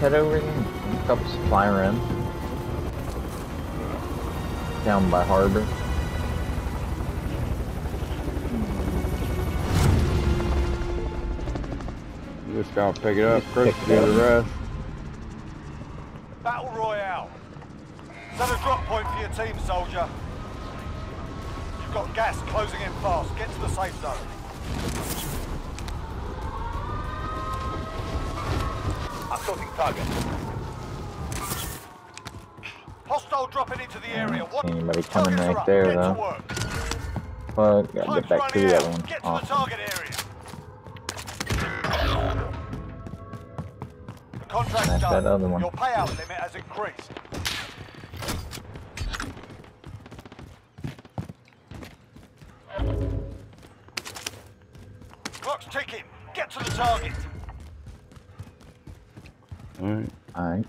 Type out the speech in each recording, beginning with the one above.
head over here. A couple supply runs. Down by harbor. You just gotta pick it up. Chris do the rest. Battle Royale. Set a drop point for your team, soldier. You've got gas closing in fast. Get to the safe zone. Assaulting target. Hostile dropping into the area. What? Anybody coming Targets right there, though. Well, gotta Time's get back to running the out. other one. Get to the target area. The contract's done. that other one. Your payout limit has increased. Clock's ticking. Get to the target. Alright. Alright.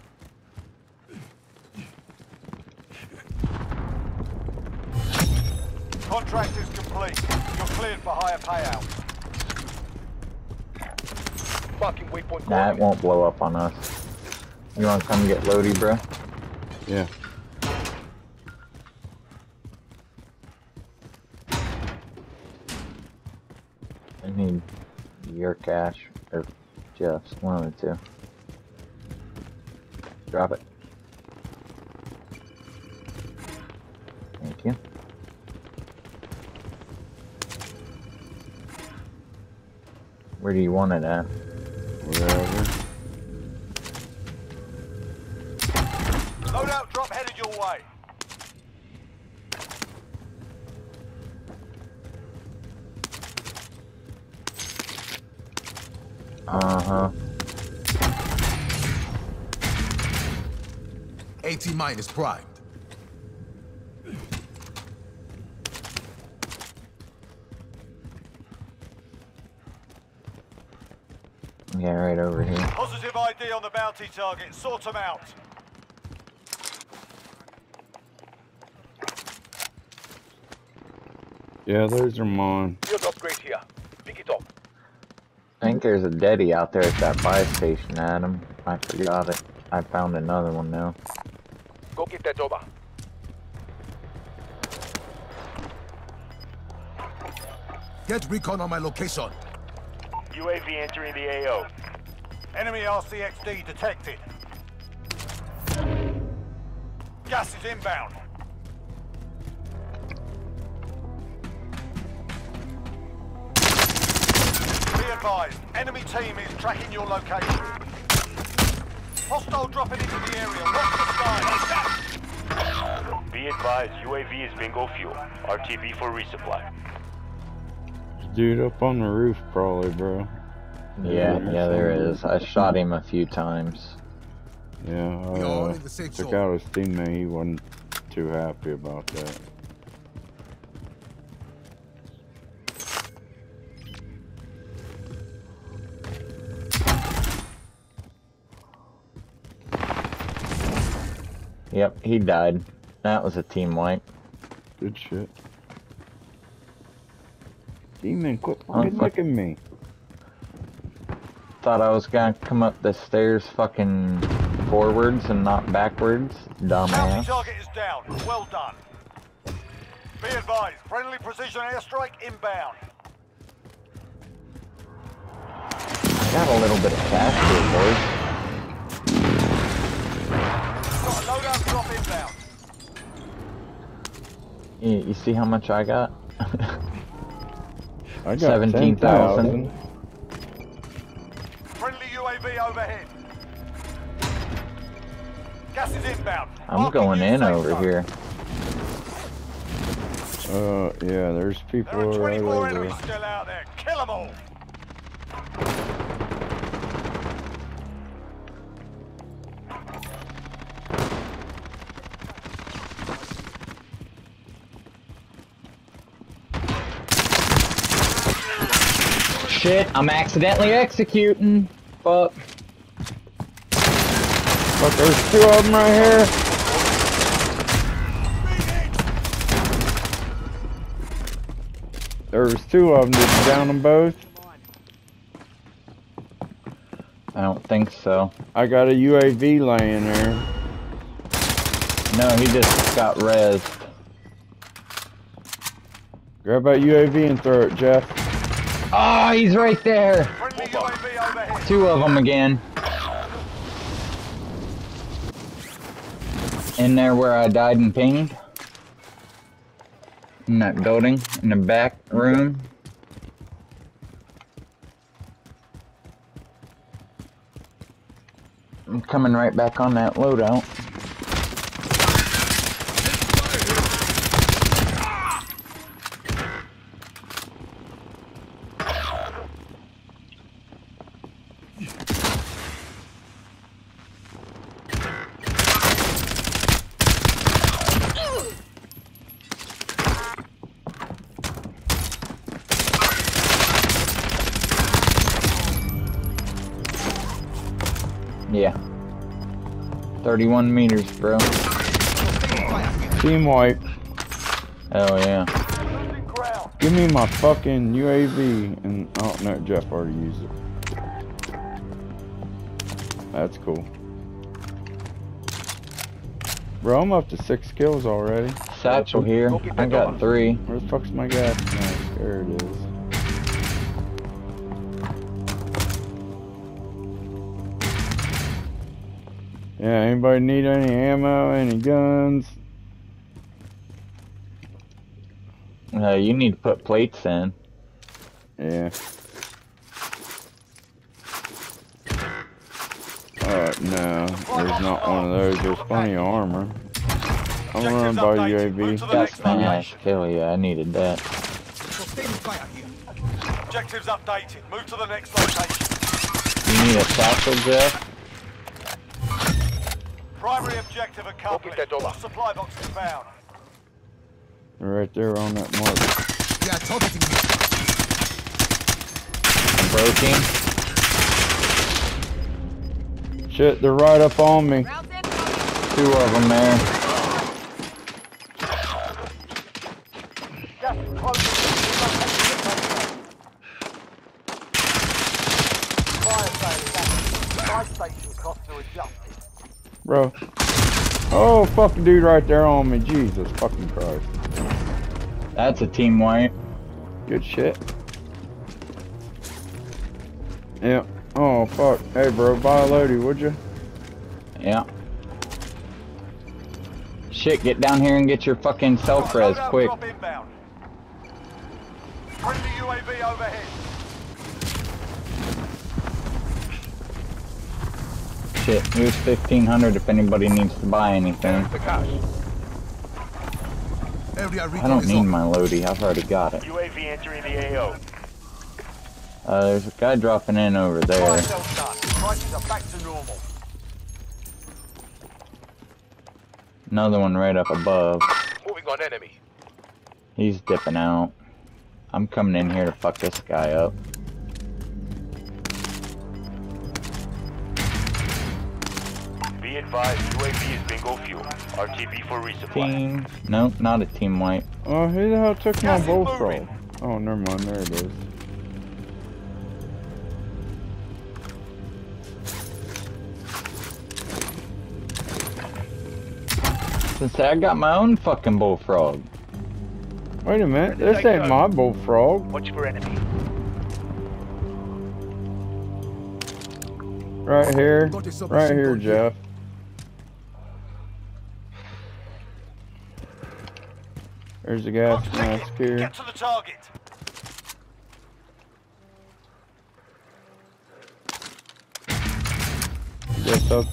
Contract is complete. You're cleared for higher payout. Marking waypoint Nah, it coordinates. won't blow up on us. You wanna come get loadie, bro? Yeah. I need your cash, or Jeff's, one of the two. Drop it. Thank you. Where do you want it at? Whatever. Loadout drop headed your way. Uh-huh. AT mine is primed. Yeah, right over here. Positive ID on the bounty target. Sort them out. Yeah, there's your mine. Field upgrade here. Pick it up. I think there's a Deddy out there at that buy station, Adam. I forgot it. I found another one now. Get recon on my location. UAV entering the AO. Enemy RCXD detected. Gas is inbound. Be advised, enemy team is tracking your location. Hostile dropping into the area. Watch the sky. Be advised, UAV is bingo fuel. RTB for resupply. Dude up on the roof, probably, bro. Yeah, yeah, there is. I shot him a few times. Yeah, We all uh, in the safe took out his teammate. He wasn't too happy about that. Yep, he died. That was a team wipe. Good shit. Demon, quit fucking fuck. looking me. Thought I was gonna come up the stairs fucking forwards and not backwards. Bounty Dumbass. target is down. Well done. Be advised, friendly precision airstrike inbound. I got a little bit of cash here, Got a loadout drop inbound. boys. You, you see how much I got? I got 17,000. 10,000. Friendly UAV overhead. Gas is inbound. I'm Marking going in over zone. here. Uh, yeah, there's people There are right 24 over enemies there. still out there. Kill them all. Shit, I'm accidentally executing. Fuck. Fuck, there's two of them right here. There was two of them. Did you down them both? I don't think so. I got a UAV laying there. No, he just got rezzed. Grab that UAV and throw it, Jeff. Oh, he's right there. Friendly UAV overhead. Two of them again. In there where I died and pinged. In that building, in the back room. I'm coming right back on that loadout. Yeah. 31 meters, bro. Team wipe. Hell yeah. Give me my fucking UAV. And oh no, Jeff already used it. That's cool. Bro, I'm up to six kills already. Satchel here. I got three. Where the fuck's my gas mask? There it is. Yeah, anybody need any ammo, any guns? Uh, you need to put plates in. Yeah. Uh, no, there's not one of those. There's plenty of armor. I'm running by UAV. Got smashed. Hell yeah, I needed that. Sustaining fire here. Objectives updated. Move to the next location. You need a satchel, Jeff? Primary objective accomplished. that. All supply boxes found. Right there on that mark. They are targeting me. Broken. Shit, they're right up on me. Two of them there. Gas is closing. Fire sale active. Fire station costs are adjusted. Bro. Oh, fucking dude right there on me. Jesus fucking Christ. That's a team wipe. Good shit. Yeah. Oh, fuck. Hey, bro, buy a loadie, would you? Yeah. Shit, get down here and get your fucking self-res quick. drop inbound. Friendly UAV overhead. Shit, here's 1500 if anybody needs to buy anything. The cash. Area I don't need my loady, I've already got it. UAV entering the AO. Uh, there's a guy dropping in over there. sale done. Prices are back to normal. Another one right up above. Moving on enemy. He's dipping out. I'm coming in here to fuck this guy up. Advised, UAV is bingo fuel. RTB for resupply. Team. Nope, not a team wipe. Uh, oh, who the hell took my Gas is bullfrog? Oh, never mind. There it is. Since I got my own fucking bullfrog. Wait a minute. This ain't my bullfrog. Watch for enemy. Right here. Got a submachine Right here. Jeff. There's the gas mask here. Get to the target. Yes, up.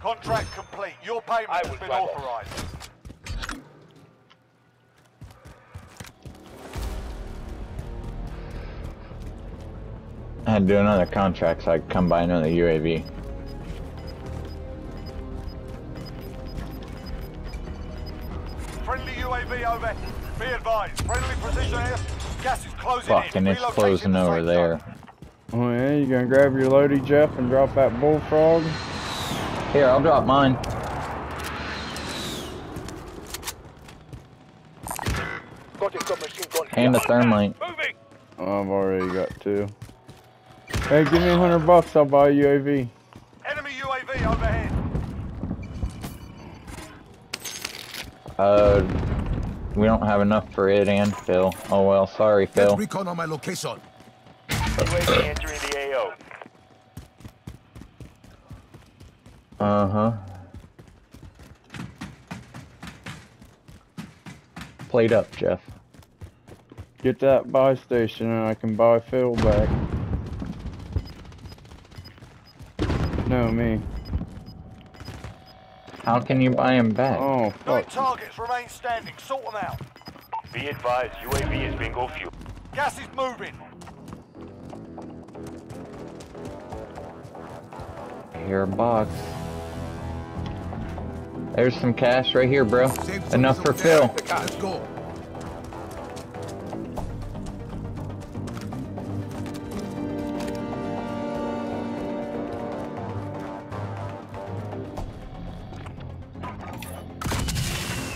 Contract complete. Your payment I has will been drive off. authorized. I had to do another contract so I could come buy another UAV. Be advised. Friendly precision air. Gas is closing Fucking in. it's closing to over there. zone. Oh yeah, you gonna grab your loadie, Jeff, and drop that bullfrog? Here, I'll drop mine. Got a submachine gun And a thermite. Oh, I've already got two. Hey, give me a hundred bucks, I'll buy a UAV. Enemy UAV overhead. Uh, we don't have enough for it and Phil. Oh well, sorry, Phil. Get Phil. recon on my location. UAV entering the AO. Uh huh. Played up, Jeff. Get that buy station and I can buy Phil back. No, me. How can you buy him back? Oh, fuck. targets remain standing. Sort them out. Be advised, UAV is bingo fuel. Gas is moving. Here, box. There's some cash right here, bro. Enough for. Phil. Let's go.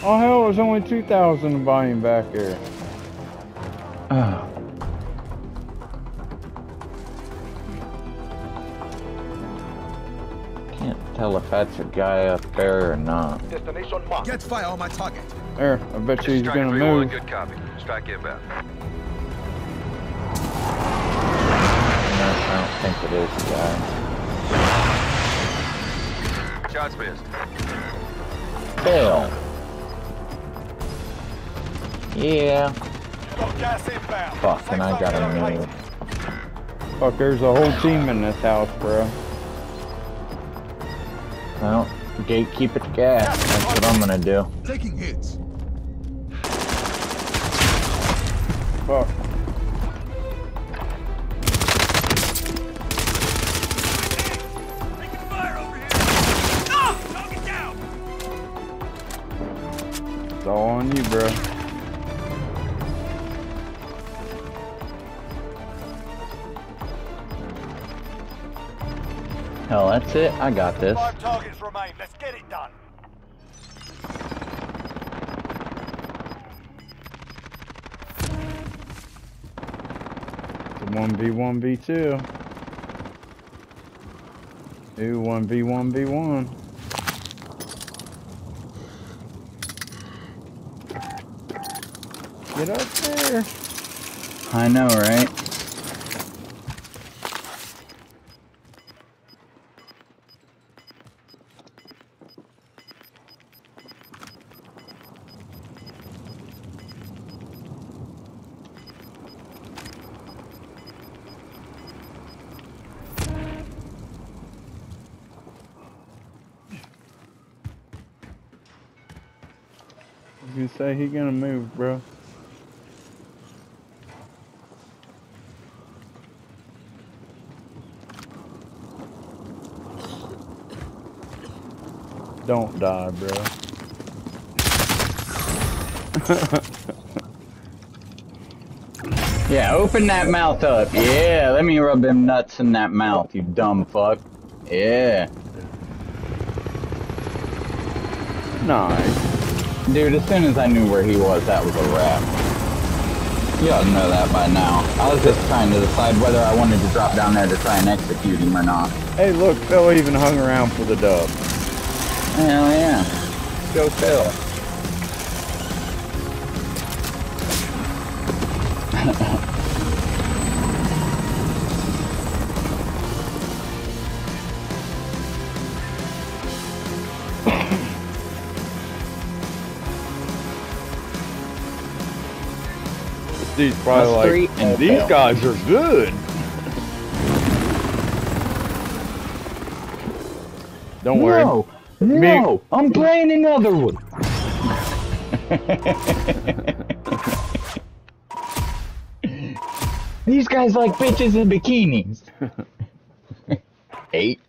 Oh hell, there's only 2,000 buying back here. Oh. Can't tell if that's a guy up there or not. Destination marked. Get fire on my target. There, I bet you he's gonna 3-1, move. good copy. Strike inbound. No, I don't think it is a guy. Shots missed. Phil. Yeah. You've got gas inbound. Fuck, and I gotta zone move. Fuck, there's a whole team in this house, bro. Well, gatekeep it gas. That's what I'm gonna do. Taking hits. Fuck. It's all on you, bro. That's it. I got this. Five targets remain. Let's get it done. 1v1v2. Ooh, 1v1v1. Get up there. I know, right? You say he gonna move, bro. Don't die, bro. Yeah, open that mouth up. Yeah, let me rub them nuts in that mouth, you dumb fuck. Yeah. Nice. Dude, as soon as I knew where he was, that was a wrap. You ought to know that by now. I was just trying to decide whether I wanted to drop down there to try and execute him or not. Hey, look, Phil even hung around for the dub. Hell yeah. Go Phil. These probably like, and these Phil." guys are good. Don't worry. No, Me- no, I'm playing another one. These guys like bitches in bikinis. Eight.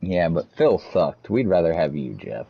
Yeah, but Phil sucked. We'd rather have you, Jeff.